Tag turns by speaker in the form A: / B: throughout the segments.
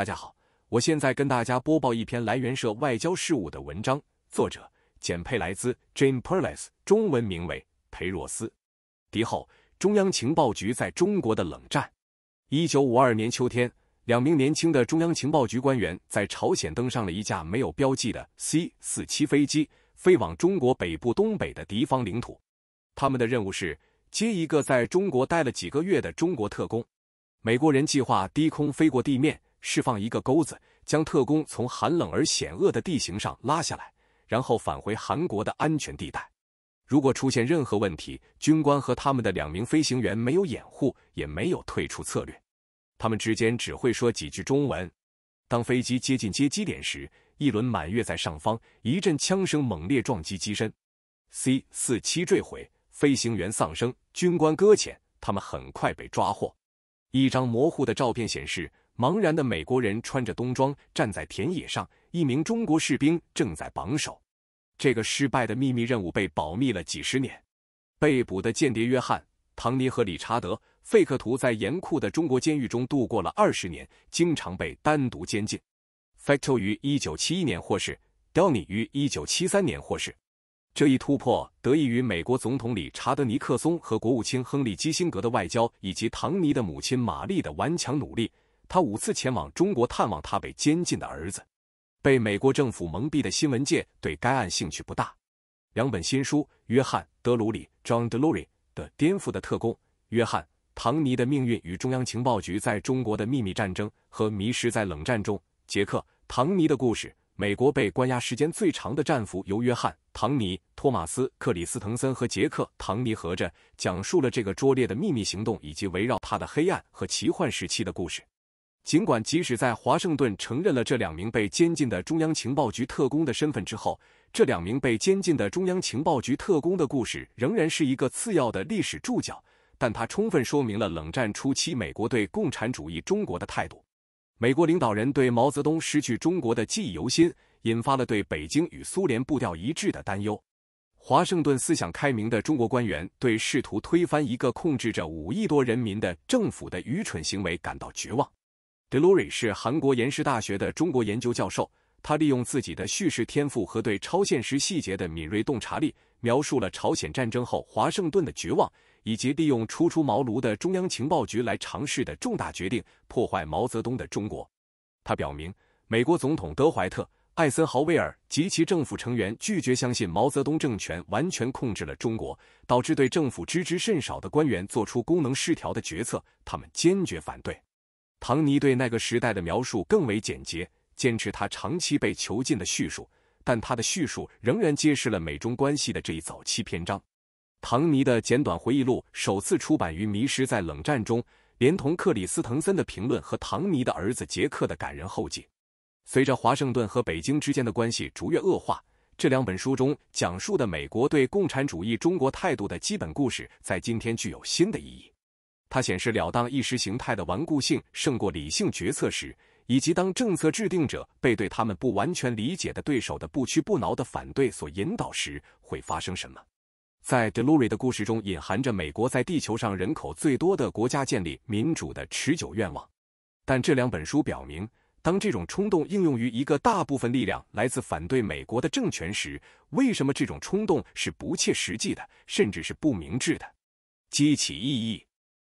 A: 大家好，我现在跟大家播报一篇来源社外交事务的文章，作者简佩莱兹 （Jane Perles），中文名为裴若斯。敌后中央情报局在中国的冷战。一九五二年秋天，两名年轻的中央情报局官员在朝鲜登上了一架没有标记的 C 四七飞机，飞往中国北部东北的敌方领土。他们的任务是接一个在中国待了几个月的中国特工。美国人计划低空飞过地面。释放一个钩子，将特工从寒冷而险恶的地形上拉下来，然后返回韩国的安全地带。如果出现任何问题，军官和他们的两名飞行员没有掩护，也没有退出策略，他们之间只会说几句中文。当飞机接近接机点时，一轮满月在上方，一阵枪声猛烈撞击机身，C 四七坠毁，飞行员丧生，军官搁浅，他们很快被抓获。一张模糊的照片显示。茫然的美国人穿着冬装站在田野上，一名中国士兵正在榜首。这个失败的秘密任务被保密了几十年。被捕的间谍约翰·唐尼和理查德·费克图在严酷的中国监狱中度过了二十年，经常被单独监禁。费克图于一九七一年获释 d o n y 于一九七三年获释。这一突破得益于美国总统理查德·尼克松和国务卿亨利·基辛格的外交，以及唐尼的母亲玛丽的顽强努力。他五次前往中国探望他被监禁的儿子，被美国政府蒙蔽的新闻界对该案兴趣不大。两本新书《约翰·德鲁里 （John Delury） 的颠覆的特工》《约翰·唐尼的命运与中央情报局在中国的秘密战争》和《迷失在冷战中：杰克·唐尼的故事》。美国被关押时间最长的战俘由约翰·唐尼、托马斯·克里斯滕森和杰克·唐尼合着，讲述了这个拙劣的秘密行动以及围绕他的黑暗和奇幻时期的故事。尽管即使在华盛顿承认了这两名被监禁的中央情报局特工的身份之后，这两名被监禁的中央情报局特工的故事仍然是一个次要的历史注脚，但它充分说明了冷战初期美国对共产主义中国的态度。美国领导人对毛泽东失去中国的记忆犹新，引发了对北京与苏联步调一致的担忧。华盛顿思想开明的中国官员对试图推翻一个控制着五亿多人民的政府的愚蠢行为感到绝望。德鲁瑞是韩国延世大学的中国研究教授，他利用自己的叙事天赋和对超现实细节的敏锐洞察力，描述了朝鲜战争后华盛顿的绝望，以及利用初出茅庐的中央情报局来尝试的重大决定破坏毛泽东的中国。他表明，美国总统德怀特·艾森豪威尔及其政府成员拒绝相信毛泽东政权完全控制了中国，导致对政府知之甚少的官员做出功能失调的决策。他们坚决反对。唐尼对那个时代的描述更为简洁，坚持他长期被囚禁的叙述，但他的叙述仍然揭示了美中关系的这一早期篇章。唐尼的简短回忆录首次出版于《迷失在冷战中》，连同克里斯滕森的评论和唐尼的儿子杰克的感人后记。随着华盛顿和北京之间的关系逐月恶化，这两本书中讲述的美国对共产主义中国态度的基本故事，在今天具有新的意义。它显示了当意识形态的顽固性胜过理性决策时，以及当政策制定者被对他们不完全理解的对手的不屈不挠的反对所引导时，会发生什么。在德鲁瑞的故事中，隐含着美国在地球上人口最多的国家建立民主的持久愿望。但这两本书表明，当这种冲动应用于一个大部分力量来自反对美国的政权时，为什么这种冲动是不切实际的，甚至是不明智的？激起异议。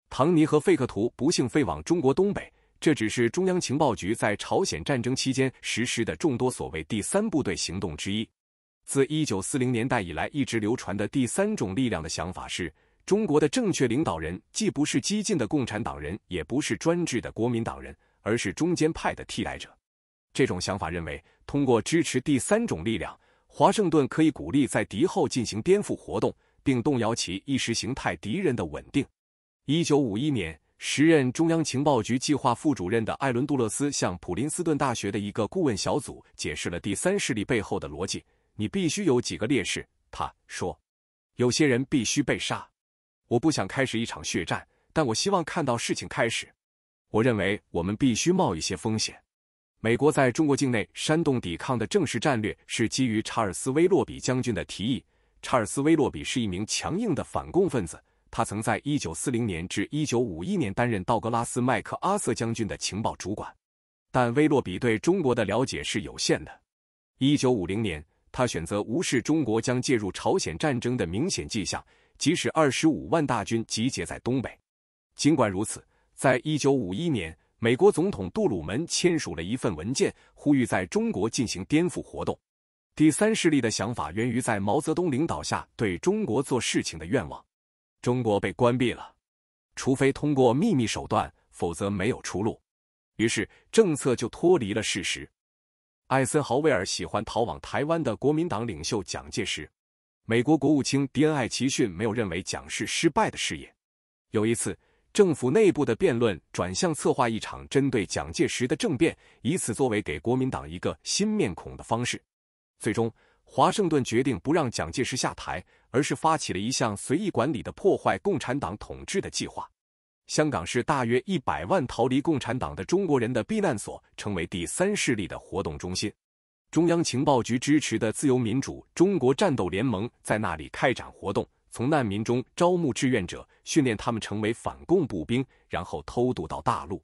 A: 唐尼和费克图不幸飞往中国东北，这只是中央情报局在朝鲜战争期间实施的众多所谓第三部队行动之一。自一九四零年代以来，一直流传的第三种力量的想法是，中国的正确领导人既不是激进的共产党人，也不是专制的国民党人，而是中间派的替代者。这种想法认为，通过支持第三种力量，华盛顿可以鼓励在敌后进行颠覆活动，并动摇其意识形态敌人的稳定。一九五一年，时任中央情报局计划副主任的艾伦·杜勒斯向普林斯顿大学的一个顾问小组解释了第三势力背后的逻辑。你必须有几个劣势，他说，有些人必须被杀。我不想开始一场血战，但我希望看到事情开始。我认为我们必须冒一些风险。美国在中国境内煽动抵抗的正式战略是基于查尔斯·威洛比将军的提议。查尔斯·威洛比是一名强硬的反共分子。他曾在1940年至1951年担任道格拉斯·麦克阿瑟将军的情报主管。但威洛比对中国的了解是有限的。一九五零年，他选择无视中国将介入朝鲜战争的明显迹象，即使二十五万大军集结在东北。尽管如此，在一九五一年，美国总统杜鲁门签署了一份文件，呼吁在中国进行颠覆活动。第三势力的想法源于在毛泽东领导下对中国做事情的愿望。中国被关闭了，除非通过秘密手段，否则没有出路。于是政策就脱离了事实。艾森豪威尔喜欢逃往台湾的国民党领袖蒋介石。美国国务卿迪恩·艾奇逊没有认为蒋是失败的事业。有一次，政府内部的辩论转向策划一场针对蒋介石的政变，以此作为给国民党一个新面孔的方式。最终，华盛顿决定不让蒋介石下台，而是发起了一项随意管理的破坏共产党统治的计划。香港是大约一百万逃离共产党的中国人的避难所，成为第三势力的活动中心。中央情报局支持的自由民主中国战斗联盟在那里开展活动，从难民中招募志愿者，训练他们成为反共步兵，然后偷渡到大陆。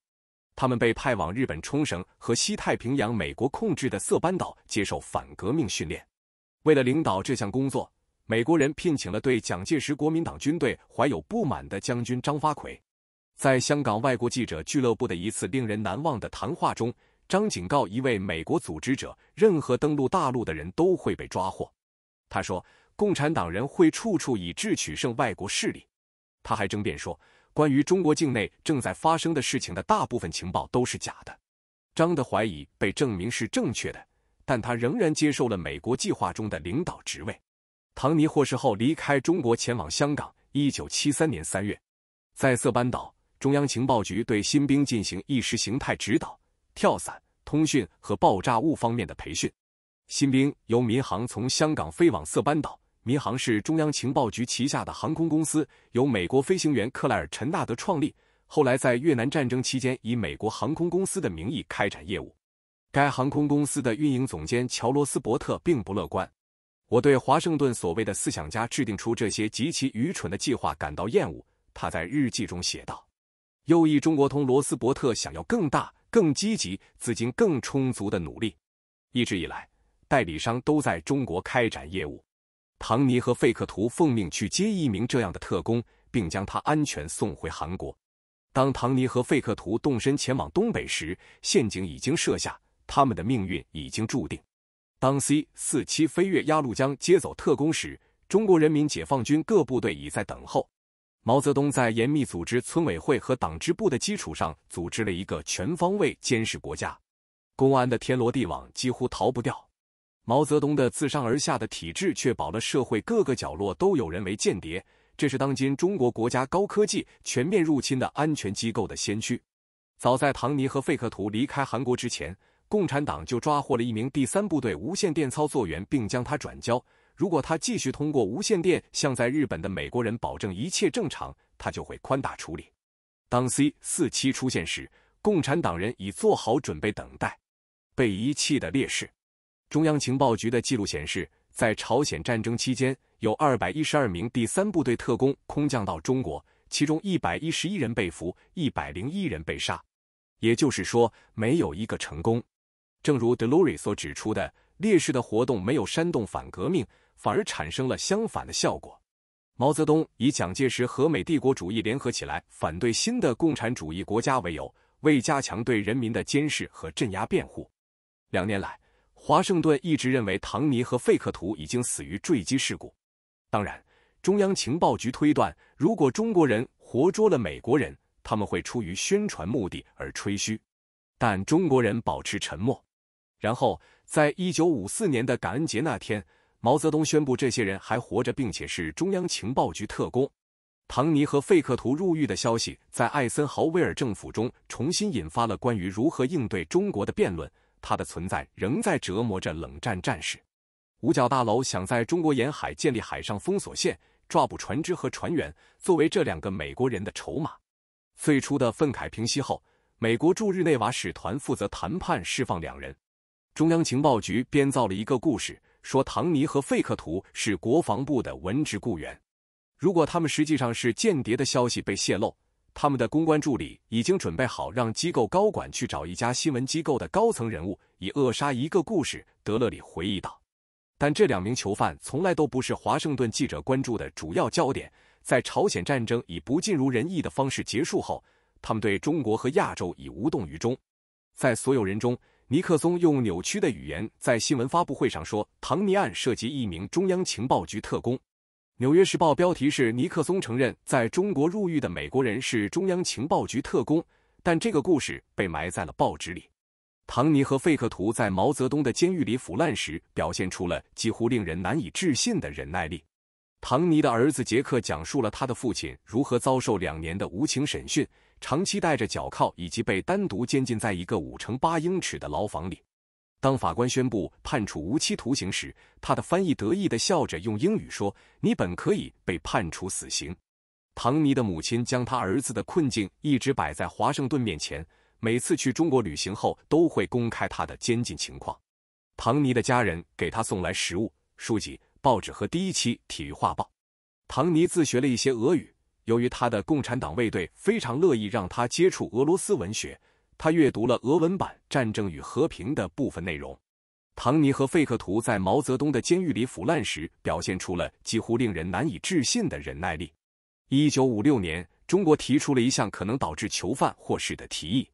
A: 他们被派往日本冲绳和西太平洋美国控制的色班岛接受反革命训练。为了领导这项工作，美国人聘请了对蒋介石国民党军队怀有不满的将军张发奎。在香港外国记者俱乐部的一次令人难忘的谈话中，张警告一位美国组织者：任何登陆大陆的人都会被抓获。他说：“共产党人会处处以智取胜外国势力。”他还争辩说。关于中国境内正在发生的事情的大部分情报都是假的。张的怀疑被证明是正确的，但他仍然接受了美国计划中的领导职位。唐尼获释后离开中国，前往香港。一九七三年三月，在色班岛，中央情报局对新兵进行意识形态指导、跳伞、通讯和爆炸物方面的培训。新兵由民航从香港飞往色班岛。民航是中央情报局旗下的航空公司，由美国飞行员克莱尔·陈纳德创立。后来在越南战争期间，以美国航空公司的名义开展业务。该航空公司的运营总监乔罗斯·伯特并不乐观。我对华盛顿所谓的思想家制定出这些极其愚蠢的计划感到厌恶，他在日记中写道。右翼中国通罗斯伯特想要更大、更积极、资金更充足的努力。一直以来，代理商都在中国开展业务。唐尼和费克图奉命去接一名这样的特工，并将他安全送回韩国。当唐尼和费克图动身前往东北时，陷阱已经设下，他们的命运已经注定。当 C 四七飞越鸭绿江接走特工时，中国人民解放军各部队已在等候。毛泽东在严密组织村委会和党支部的基础上，组织了一个全方位监视国家。公安的天罗地网几乎逃不掉。毛泽东的自上而下的体制，确保了社会各个角落都有人为间谍。这是当今中国国家高科技全面入侵的安全机构的先驱。早在唐尼和费克图离开韩国之前，共产党就抓获了一名第三部队无线电操作员，并将他转交。如果他继续通过无线电向在日本的美国人保证一切正常，他就会宽大处理。当 C 四七出现时，共产党人已做好准备等待被遗弃的烈士。中央情报局的记录显示，在朝鲜战争期间，有二百一十二名第三部队特工空降到中国，其中一百一十一人被俘，一百零一人被杀。也就是说，没有一个成功。正如德鲁瑞所指出的，烈士的活动没有煽动反革命，反而产生了相反的效果。毛泽东以蒋介石和美帝国主义联合起来反对新的共产主义国家为由，为加强对人民的监视和镇压辩护。两年来。华盛顿一直认为唐尼和费克图已经死于坠机事故。当然，中央情报局推断，如果中国人活捉了美国人，他们会出于宣传目的而吹嘘。但中国人保持沉默。然后，在一九五四年的感恩节那天，毛泽东宣布这些人还活着，并且是中央情报局特工。唐尼和费克图入狱的消息，在艾森豪威尔政府中重新引发了关于如何应对中国的辩论。他的存在仍在折磨着冷战战士。五角大楼想在中国沿海建立海上封锁线，抓捕船只和船员，作为这两个美国人的筹码。最初的愤慨平息后，美国驻日内瓦使团负责谈判，释放两人。中央情报局编造了一个故事，说唐尼和费克图是国防部的文职雇员。如果他们实际上是间谍的消息被泄露，他们的公关助理已经准备好让机构高管去找一家新闻机构的高层人物，以扼杀一个故事。德勒里回忆道。但这两名囚犯从来都不是华盛顿记者关注的主要焦点。在朝鲜战争以不尽如人意的方式结束后，他们对中国和亚洲已无动于衷。在所有人中，尼克松用扭曲的语言在新闻发布会上说：“唐尼案涉及一名中央情报局特工。”《纽约时报》标题是：“尼克松承认在中国入狱的美国人是中央情报局特工。”但这个故事被埋在了报纸里。唐尼和费克图在毛泽东的监狱里腐烂时，表现出了几乎令人难以置信的忍耐力。唐尼的儿子杰克讲述了他的父亲如何遭受两年的无情审讯，长期戴着脚铐，以及被单独监禁在一个五乘八英尺的牢房里。当法官宣布判处无期徒刑时，他的翻译得意地笑着用英语说：“你本可以被判处死刑。”唐尼的母亲将他儿子的困境一直摆在华盛顿面前，每次去中国旅行后都会公开他的监禁情况。唐尼的家人给他送来食物、书籍。报纸和第一期《体育画报》，唐尼自学了一些俄语。由于他的共产党卫队非常乐意让他接触俄罗斯文学，他阅读了俄文版《战争与和平》的部分内容。唐尼和费克图在毛泽东的监狱里腐烂时，表现出了几乎令人难以置信的忍耐力。一九五六年，中国提出了一项可能导致囚犯获释的提议。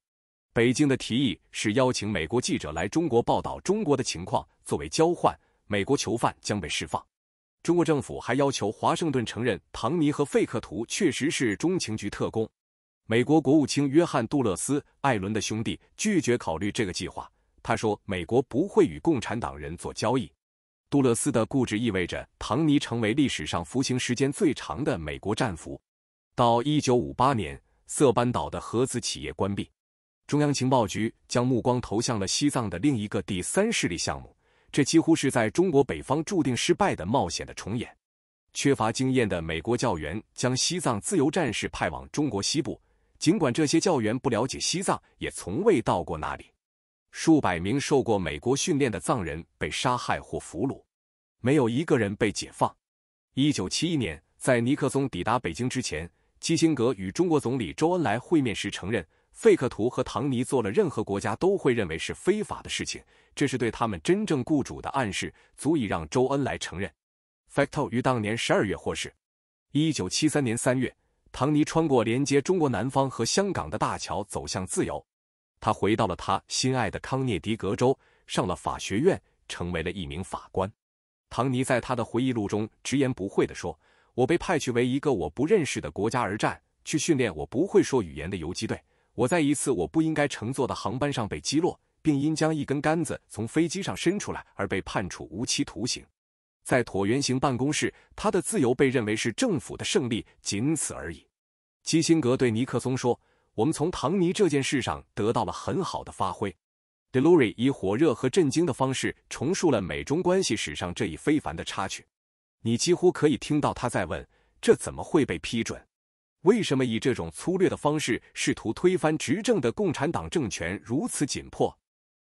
A: 北京的提议是邀请美国记者来中国报道中国的情况，作为交换。美国囚犯将被释放。中国政府还要求华盛顿承认唐尼和费克图确实是中情局特工。美国国务卿约翰·杜勒斯·艾伦的兄弟拒绝考虑这个计划。他说：“美国不会与共产党人做交易。”杜勒斯的固执意味着唐尼成为历史上服刑时间最长的美国战俘。到1958年，色班岛的合资企业关闭，中央情报局将目光投向了西藏的另一个第三势力项目。这几乎是在中国北方注定失败的冒险的重演。缺乏经验的美国教员将西藏自由战士派往中国西部，尽管这些教员不了解西藏，也从未到过那里。数百名受过美国训练的藏人被杀害或俘虏，没有一个人被解放。一九七一年，在尼克松抵达北京之前，基辛格与中国总理周恩来会面时承认。费克图和唐尼做了任何国家都会认为是非法的事情，这是对他们真正雇主的暗示，足以让周恩来承认。Facto 于当年十二月获释。一九七三年三月，唐尼穿过连接中国南方和香港的大桥，走向自由。他回到了他心爱的康涅狄格州，上了法学院，成为了一名法官。唐尼在他的回忆录中直言不讳地说：“我被派去为一个我不认识的国家而战，去训练我不会说语言的游击队。”我在一次我不应该乘坐的航班上被击落，并因将一根杆子从飞机上伸出来而被判处无期徒刑。在椭圆形办公室，他的自由被认为是政府的胜利，仅此而已。基辛格对尼克松说：“我们从唐尼这件事上得到了很好的发挥。” d e l u r y 以火热和震惊的方式重述了美中关系史上这一非凡的插曲。你几乎可以听到他在问：“这怎么会被批准？”为什么以这种粗略的方式试图推翻执政的共产党政权如此紧迫？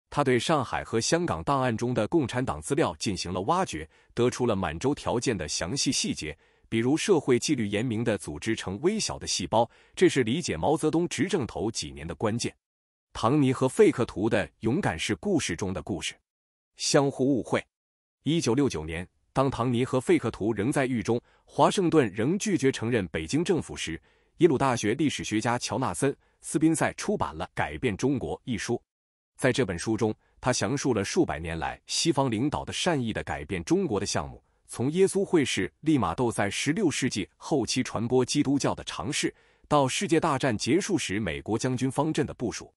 A: 他对上海和香港档案中的共产党资料进行了挖掘，得出了满洲条件的详细细节，比如社会纪律严明的组织成微小的细胞，这是理解毛泽东执政头几年的关键。唐尼和费克图的勇敢是故事中的故事，相互误会。一九六九年。当唐尼和费克图仍在狱中，华盛顿仍拒绝承认北京政府时，耶鲁大学历史学家乔纳森·斯宾塞出版了《改变中国》一书。在这本书中，他详述了数百年来西方领导的善意的改变中国的项目，从耶稣会士利玛窦在16世纪后期传播基督教的尝试，到世界大战结束时美国将军方阵的部署。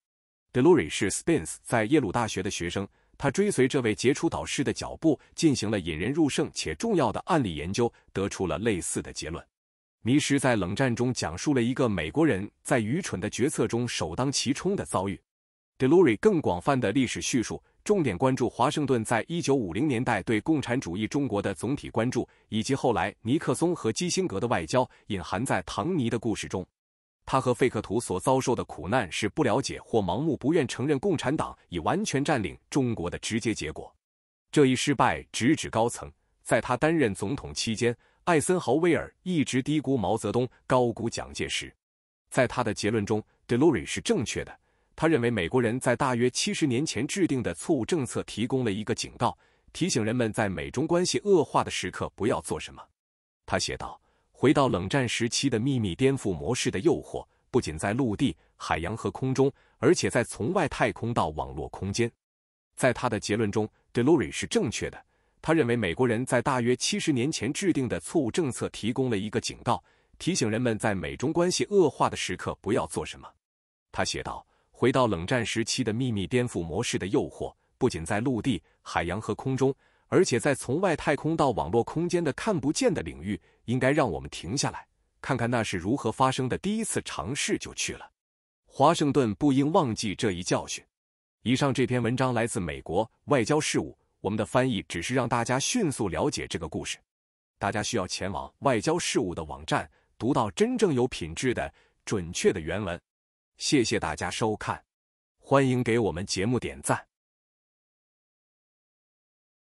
A: Delury 是 Spence 在耶鲁大学的学生。他追随这位杰出导师的脚步，进行了引人入胜且重要的案例研究，得出了类似的结论。迷失在冷战中讲述了一个美国人在愚蠢的决策中首当其冲的遭遇。德鲁瑞更广泛的历史叙述，重点关注华盛顿在一九五零年代对共产主义中国的总体关注，以及后来尼克松和基辛格的外交，隐含在唐尼的故事中。他和费克图所遭受的苦难是不了解或盲目不愿承认共产党已完全占领中国的直接结果。这一失败直指高层。在他担任总统期间，艾森豪威尔一直低估毛泽东，高估蒋介石。在他的结论中，Delory 是正确的。他认为美国人在大约七十年前制定的错误政策提供了一个警告，提醒人们在美中关系恶化的时刻不要做什么。他写道：“回到冷战时期的秘密颠覆模式的诱惑，不仅在陆地、海洋和空中，而且在从外太空到网络空间。”在他的结论中，Delory 是正确的。他认为美国人在大约七十年前制定的错误政策提供了一个警告，提醒人们在美中关系恶化的时刻不要做什么。他写道。回到冷战时期的秘密颠覆模式的诱惑，不仅在陆地、海洋和空中，而且在从外太空到网络空间的看不见的领域，应该让我们停下来，看看那是如何发生的。第一次尝试就去了。华盛顿不应忘记这一教训。以上这篇文章来自美国外交事务，我们的翻译只是让大家迅速了解这个故事。大家需要前往外交事务的网站，读到真正有品质的、准确的原文。谢谢大家收看，欢迎给我们节目点赞。